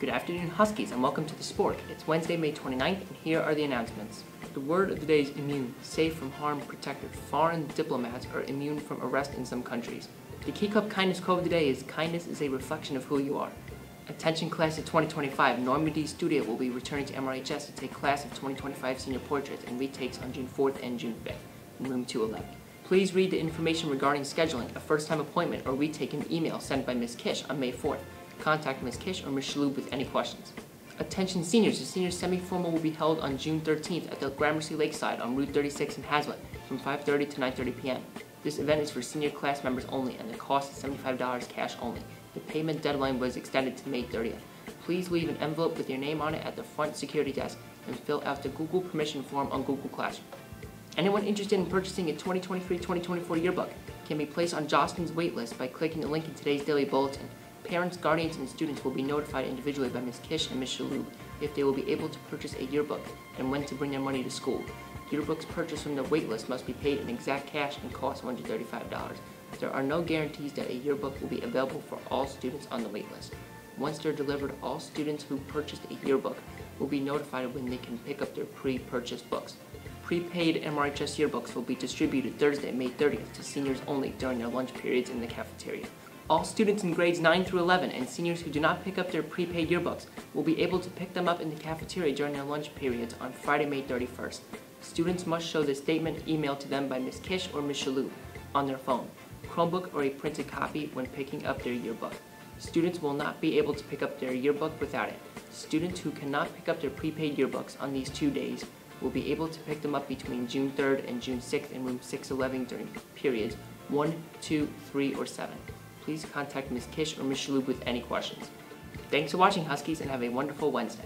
Good afternoon, Huskies, and welcome to the Spork. It's Wednesday, May 29th, and here are the announcements. The word of the day is immune, safe from harm, protected. Foreign diplomats are immune from arrest in some countries. The Key Cup Kindness the day is Kindness is a reflection of who you are. Attention class of 2025, Normandy Studio will be returning to MRHS to take class of 2025 senior portraits and retakes on June 4th and June 5th in room 211. Please read the information regarding scheduling a first-time appointment or retake an email sent by Ms. Kish on May 4th. Contact Ms. Kish or Ms. Shalhoub with any questions. Attention seniors, the senior semi-formal will be held on June 13th at the Gramercy Lakeside on Route 36 in Hazlet from 5.30 to 9.30 p.m. This event is for senior class members only and the cost is $75 cash only. The payment deadline was extended to May 30th. Please leave an envelope with your name on it at the front security desk and fill out the Google permission form on Google Classroom. Anyone interested in purchasing a 2023-2024 yearbook can be placed on Jostens waitlist by clicking the link in today's daily bulletin. Parents, guardians, and students will be notified individually by Ms. Kish and Ms. Shalhoub if they will be able to purchase a yearbook and when to bring their money to school. Yearbooks purchased from the waitlist must be paid in exact cash and cost $135. There are no guarantees that a yearbook will be available for all students on the waitlist. Once they're delivered, all students who purchased a yearbook will be notified when they can pick up their pre-purchased books. Prepaid MRHS yearbooks will be distributed Thursday, May 30th to seniors only during their lunch periods in the cafeteria. All students in grades 9 through 11 and seniors who do not pick up their prepaid yearbooks will be able to pick them up in the cafeteria during their lunch periods on Friday, May 31st. Students must show the statement emailed to them by Ms. Kish or Ms. Shalhoub on their phone, Chromebook, or a printed copy when picking up their yearbook. Students will not be able to pick up their yearbook without it. Students who cannot pick up their prepaid yearbooks on these two days will be able to pick them up between June 3rd and June 6th in room 611 during periods 1, 2, 3, or 7. Please contact Ms. Kish or Ms. Shalhoub with any questions. Thanks for watching, Huskies, and have a wonderful Wednesday.